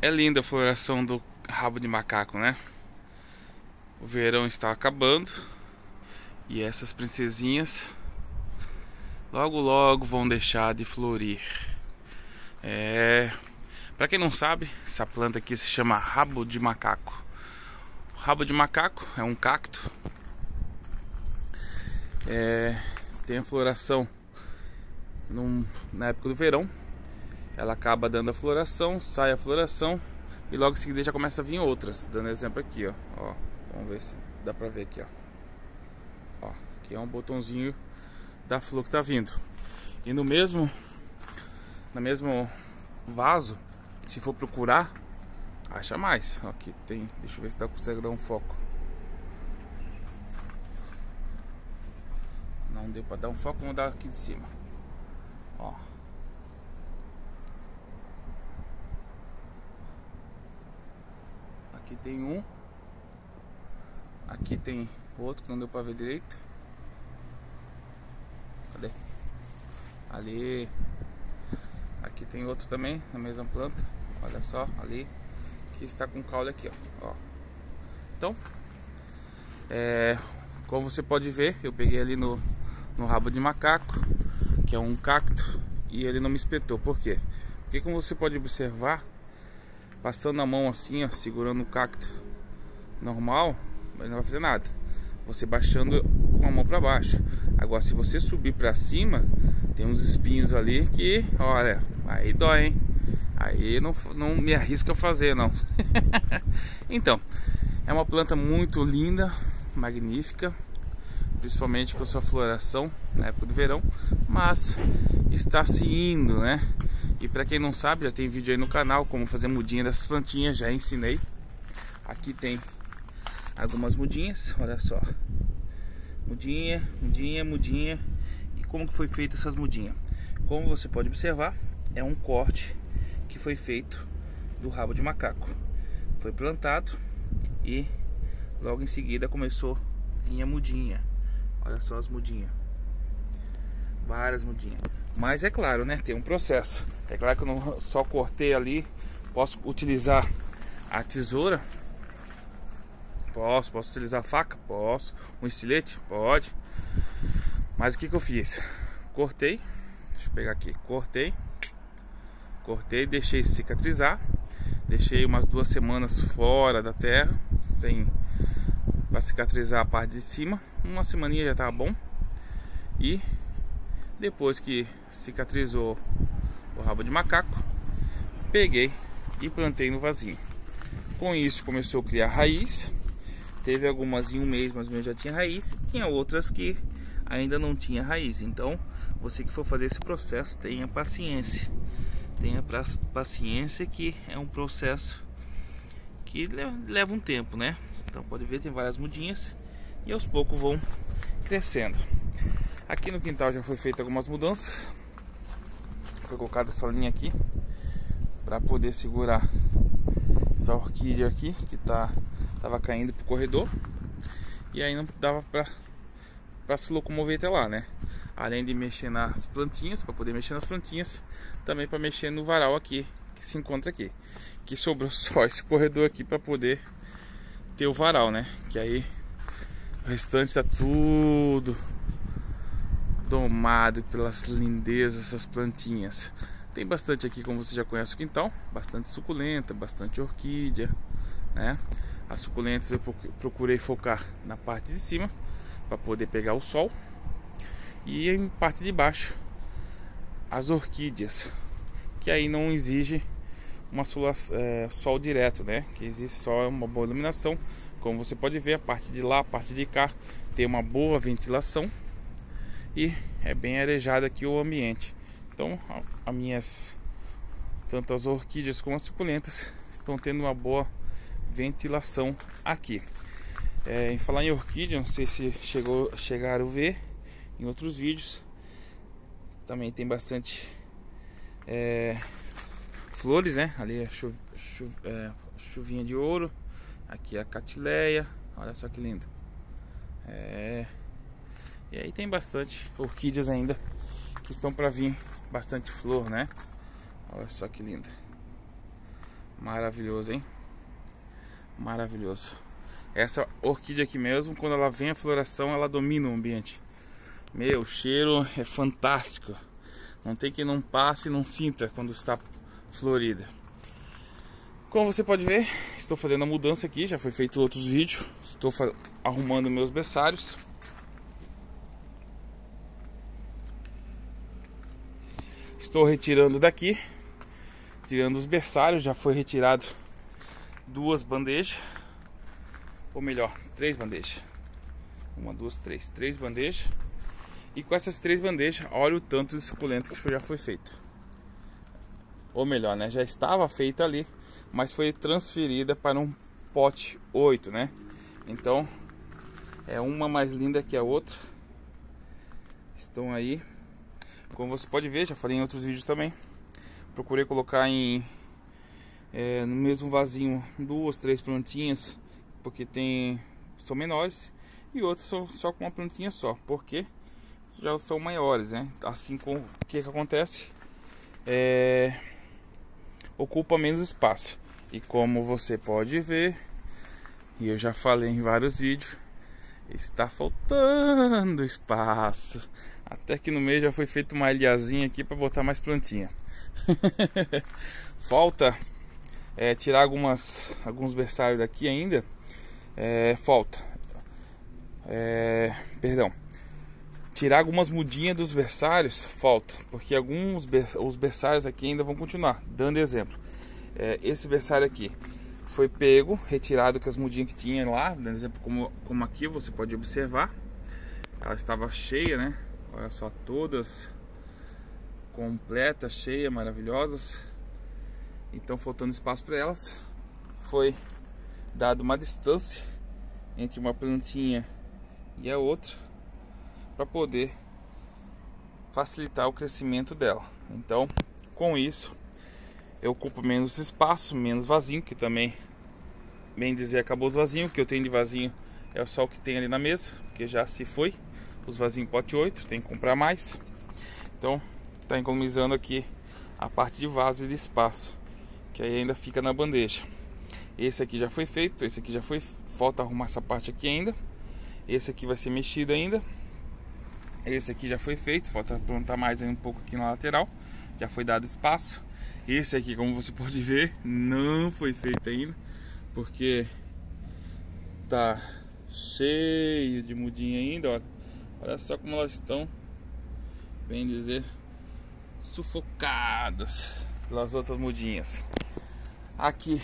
É linda a floração do rabo de macaco, né? O verão está acabando e essas princesinhas logo logo vão deixar de florir. É, para quem não sabe, essa planta aqui se chama rabo de macaco. O rabo de macaco é um cacto. É, tem a floração num, na época do verão ela acaba dando a floração, sai a floração e logo em seguida já começa a vir outras. Dando exemplo aqui, ó. ó vamos ver se dá pra ver aqui, ó. ó. Aqui é um botãozinho da flor que tá vindo. E no mesmo, no mesmo vaso, se for procurar, acha mais. Ó, aqui tem, deixa eu ver se dá consegue dar um foco. Não deu pra dar um foco, vamos dar aqui de cima. Ó. Aqui tem um. Aqui tem outro que não deu pra ver direito. Cadê? Ali. Aqui tem outro também, na mesma planta. Olha só, ali. Que está com caule aqui, ó. ó. Então, é, como você pode ver, eu peguei ali no, no rabo de macaco, que é um cacto, e ele não me espetou. Por quê? Porque como você pode observar, passando a mão assim, ó, segurando o cacto normal, ele não vai fazer nada. Você baixando com a mão para baixo. Agora, se você subir para cima, tem uns espinhos ali que, olha, aí dói, hein? Aí não, não me arrisco a fazer, não. então, é uma planta muito linda, magnífica, principalmente com a sua floração na época do verão, mas está se indo, né? E para quem não sabe, já tem vídeo aí no canal como fazer mudinha dessas plantinhas, já ensinei. Aqui tem algumas mudinhas, olha só. Mudinha, mudinha, mudinha. E como que foi feita essas mudinhas? Como você pode observar, é um corte que foi feito do rabo de macaco. Foi plantado e logo em seguida começou a vir a mudinha. Olha só as mudinhas. Várias mudinhas. Mas é claro, né? Tem um processo. É claro que eu não só cortei ali. Posso utilizar a tesoura. Posso. Posso utilizar a faca? Posso. Um estilete? Pode. Mas o que, que eu fiz? Cortei. Deixa eu pegar aqui. Cortei. Cortei, deixei cicatrizar. Deixei umas duas semanas fora da terra. Sem. Pra cicatrizar a parte de cima. Uma semaninha já tá bom. E depois que cicatrizou o rabo de macaco, peguei e plantei no vasinho. Com isso começou a criar raiz. Teve algumas em um mês, mas já tinha raiz. Tinha outras que ainda não tinha raiz. Então, você que for fazer esse processo, tenha paciência. Tenha paciência que é um processo que leva um tempo, né? Então pode ver, tem várias mudinhas e aos poucos vão crescendo. Aqui no quintal já foi feita algumas mudanças. Foi colocada essa linha aqui para poder segurar essa orquídea aqui que tá tava caindo pro corredor. E aí não dava para para se locomover até lá, né? Além de mexer nas plantinhas, para poder mexer nas plantinhas, também para mexer no varal aqui que se encontra aqui. Que sobrou só esse corredor aqui para poder ter o varal, né? Que aí o restante tá tudo domado pelas lindezas dessas plantinhas. Tem bastante aqui, como você já conhece o quintal, bastante suculenta, bastante orquídea, né? As suculentas eu procurei focar na parte de cima para poder pegar o sol e em parte de baixo as orquídeas, que aí não exige uma sola, é, sol direto, né? Que existe só uma boa iluminação. Como você pode ver, a parte de lá, a parte de cá tem uma boa ventilação e é bem arejado aqui o ambiente. Então, as minhas tanto as orquídeas como as suculentas estão tendo uma boa ventilação aqui. É, em falar em orquídea, não sei se chegou, chegaram a ver em outros vídeos, também tem bastante é, flores, né? Ali é, chu, chu, é, chuvinha de ouro, aqui é a catileia, olha só que lindo. É, e aí tem bastante orquídeas ainda que estão para vir bastante flor, né? Olha só que linda. Maravilhoso, hein? Maravilhoso. Essa orquídea aqui mesmo, quando ela vem a floração, ela domina o ambiente. Meu, o cheiro é fantástico. Não tem que não passe e não sinta quando está florida. Como você pode ver, estou fazendo a mudança aqui, já foi feito outros vídeos. Estou arrumando meus berçários. Estou retirando daqui, tirando os berçários, já foi retirado duas bandejas, ou melhor, três bandejas. Uma, duas, três, três bandejas. E com essas três bandejas, olha o tanto de suculento que já foi feito. Ou melhor, né? Já estava feita ali, mas foi transferida para um pote 8, né? Então, é uma mais linda que a outra. Estão aí. Como você pode ver, já falei em outros vídeos também. Procurei colocar em é, no mesmo vasinho duas, três plantinhas, porque tem são menores e outros são só com uma plantinha só, porque já são maiores, né? Assim com o que, que acontece é, ocupa menos espaço e como você pode ver e eu já falei em vários vídeos está faltando espaço até que no meio já foi feito uma ilhazinha aqui para botar mais plantinha. Falta é, tirar algumas alguns berçários daqui ainda. É, falta é, perdão. Tirar algumas mudinhas dos berçários falta, porque alguns os berçários aqui ainda vão continuar. Dando exemplo, é, esse berçário aqui foi pego, retirado com as mudinhas que tinha lá, dando exemplo como, como aqui você pode observar, ela estava cheia, né? Olha só, todas completas, cheias, maravilhosas. Então faltando espaço para elas, foi dado uma distância entre uma plantinha e a outra para poder facilitar o crescimento dela. Então, com isso, eu ocupo menos espaço, menos vasinho, que também, bem dizer, acabou os vasinhos. O que eu tenho de vasinho é só o que tem ali na mesa, que já se foi. Os vasinhos pote 8, tem que comprar mais. Então, tá economizando aqui a parte de vaso e de espaço, que aí ainda fica na bandeja. Esse aqui já foi feito, esse aqui já foi, falta arrumar essa parte aqui ainda. Esse aqui vai ser mexido ainda. Esse aqui já foi feito, falta plantar mais um pouco aqui na lateral. Já foi dado espaço. Esse aqui, como você pode ver, não foi feito ainda, porque tá cheio de mudinha ainda. Olha só como elas estão, bem dizer, sufocadas pelas outras mudinhas. Aqui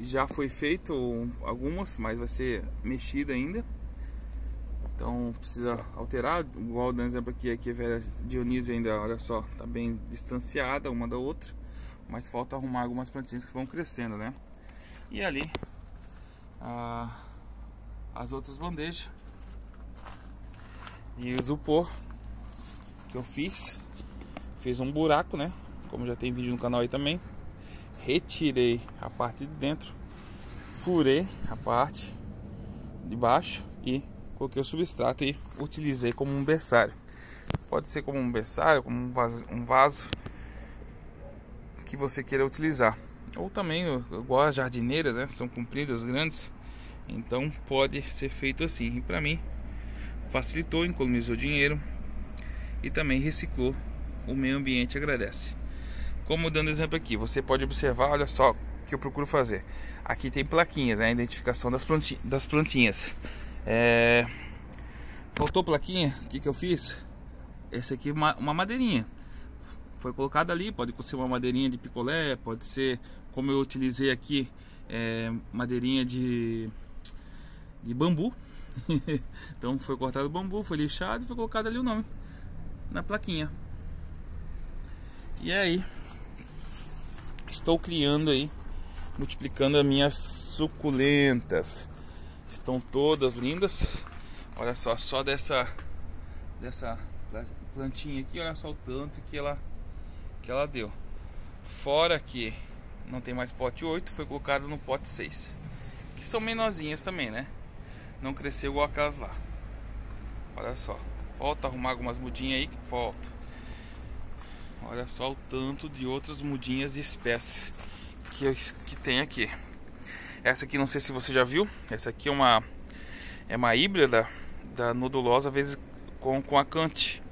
já foi feito algumas, mas vai ser mexida ainda. Então precisa alterar, igual dando exemplo aqui, aqui a velha Dionísio ainda, olha só, tá bem distanciada uma da outra, mas falta arrumar algumas plantinhas que vão crescendo, né? E ali a, as outras bandejas de isopor que eu fiz, fiz um buraco, né? Como já tem vídeo no canal aí também, retirei a parte de dentro, furei a parte de baixo e coloquei o substrato e utilizei como um berçário. Pode ser como um berçário, como um vaso, um vaso que você queira utilizar. Ou também, igual as jardineiras, né? São compridas, grandes. Então pode ser feito assim. E para mim, facilitou, economizou dinheiro e também reciclou. O meio ambiente agradece. Como dando exemplo aqui, você pode observar, olha só que eu procuro fazer. Aqui tem plaquinhas, né? Identificação das, plantinhas. Das plantinhas. É... Faltou plaquinha, o que, que eu fiz? Esse aqui uma, uma madeirinha. Foi colocada ali, pode ser uma madeirinha de picolé, pode ser, como eu utilizei aqui, é, madeirinha de, de bambu. então foi cortado o bambu, foi lixado e foi colocado ali o nome na plaquinha. E aí, estou criando aí, multiplicando as minhas suculentas. Estão todas lindas. Olha só, só dessa dessa plantinha aqui, olha só o tanto que ela que ela deu. Fora que não tem mais pote 8, foi colocado no pote 6. Que são menorzinhas também, né? Não cresceu igual aquelas lá. Olha só. Falta arrumar algumas mudinhas aí que falta. Olha só o tanto de outras mudinhas de espécies que, que tem aqui. Essa aqui não sei se você já viu. Essa aqui é uma é uma híbrida da nodulosa vezes com com a cante.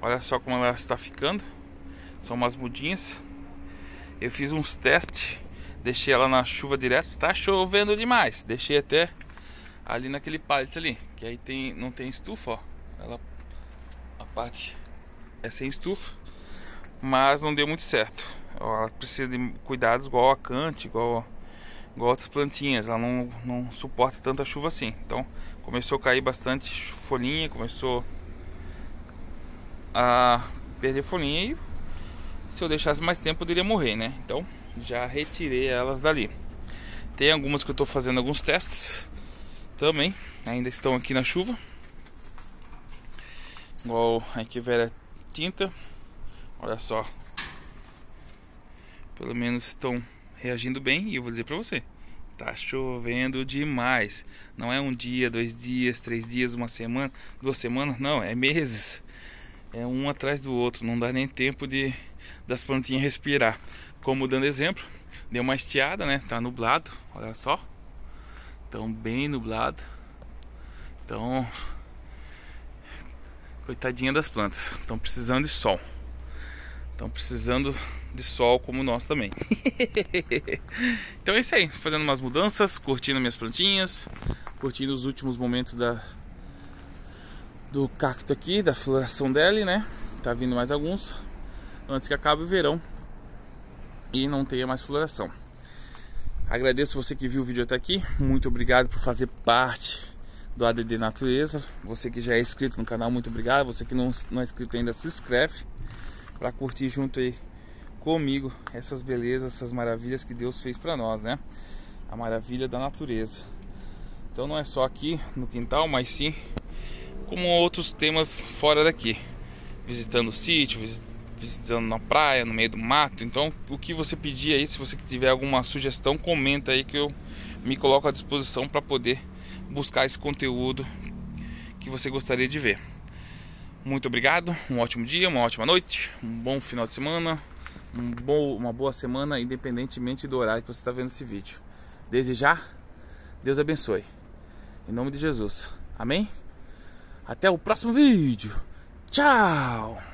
Olha só como ela está ficando. São umas mudinhas. Eu fiz uns testes, deixei ela na chuva direto. Tá chovendo demais. Deixei até ali naquele pallet ali, que aí tem não tem estufa, ó. Ela a parte é sem estufa, mas não deu muito certo. Ela precisa de cuidados igual a cante, igual igual outras plantinhas, ela não, não suporta tanta chuva assim. Então começou a cair bastante folhinha, começou a perder folhinha e se eu deixasse mais tempo poderia morrer, né? Então já retirei elas dali. Tem algumas que eu estou fazendo alguns testes também, ainda estão aqui na chuva. Igual a Equivera tinta, olha só. Pelo menos estão reagindo bem e eu vou dizer para você. Tá chovendo demais. Não é um dia, dois dias, três dias, uma semana, duas semanas, não, é meses. É um atrás do outro, não dá nem tempo de das plantinhas respirar. Como dando exemplo, deu uma estiada, né? Tá nublado, olha só. Tão bem nublado. Então, coitadinha das plantas, estão precisando de sol. Estão precisando de sol como nós também. então é isso aí, fazendo umas mudanças, curtindo minhas plantinhas, curtindo os últimos momentos da do cacto aqui, da floração dele, né? Tá vindo mais alguns antes que acabe o verão e não tenha mais floração. Agradeço você que viu o vídeo até aqui. Muito obrigado por fazer parte do ADD Natureza. Você que já é inscrito no canal, muito obrigado. Você que não, não é inscrito ainda, se inscreve para curtir junto aí comigo essas belezas, essas maravilhas que Deus fez para nós, né? A maravilha da natureza. Então não é só aqui no quintal, mas sim como outros temas fora daqui. Visitando o sítio, visitando na praia, no meio do mato. Então, o que você pedir aí, se você tiver alguma sugestão, comenta aí que eu me coloco à disposição para poder buscar esse conteúdo que você gostaria de ver. Muito obrigado, um ótimo dia, uma ótima noite, um bom final de semana, um bom, uma boa semana, independentemente do horário que você está vendo esse vídeo. Desde já, Deus abençoe. Em nome de Jesus. Amém? Até o próximo vídeo. Tchau!